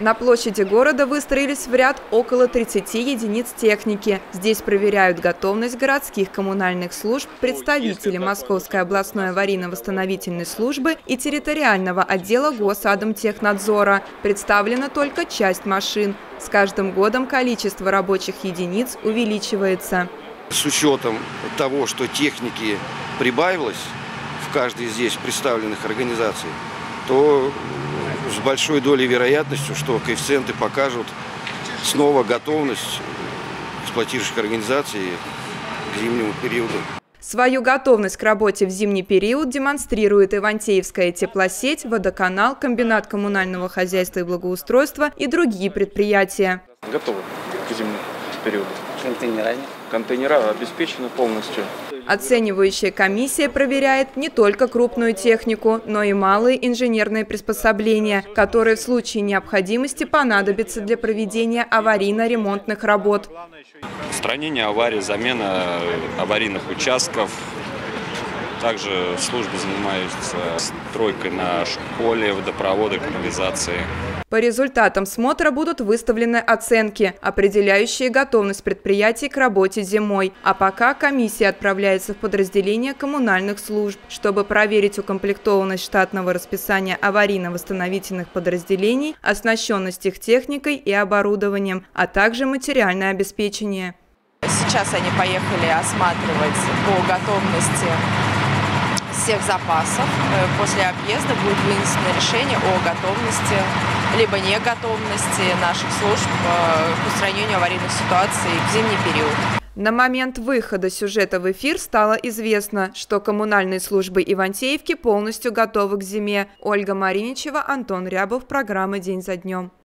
На площади города выстроились в ряд около 30 единиц техники. Здесь проверяют готовность городских коммунальных служб, представители Московской областной аварийно-восстановительной службы и территориального отдела Госадомтехнадзора. Представлена только часть машин. С каждым годом количество рабочих единиц увеличивается. С учетом того, что техники прибавилось в каждой из здесь представленных организаций, то с большой долей вероятностью, что коэффициенты покажут снова готовность эксплуатирующих организаций к зимнему периоду. Свою готовность к работе в зимний период демонстрирует Ивантеевская теплосеть, водоканал, комбинат коммунального хозяйства и благоустройства и другие предприятия. Готовы к зимнему периоду. Контейнера? Контейнера обеспечены полностью. Оценивающая комиссия проверяет не только крупную технику, но и малые инженерные приспособления, которые в случае необходимости понадобятся для проведения аварийно-ремонтных работ. Устранение аварий, замена аварийных участков, также служба занимается стройкой на школе, водопроводы, канализации. По результатам смотра будут выставлены оценки, определяющие готовность предприятий к работе зимой. А пока комиссия отправляется в подразделение коммунальных служб, чтобы проверить укомплектованность штатного расписания аварийно-восстановительных подразделений, оснащенность их техникой и оборудованием, а также материальное обеспечение. Сейчас они поехали осматривать по готовности всех запасов. Э, после объезда будет вынесено решение о готовности либо неготовности наших служб э, к устранению аварийных ситуаций в зимний период. На момент выхода сюжета в эфир стало известно, что коммунальные службы Ивантеевки полностью готовы к зиме. Ольга Мариничева, Антон Рябов, программа «День за днем».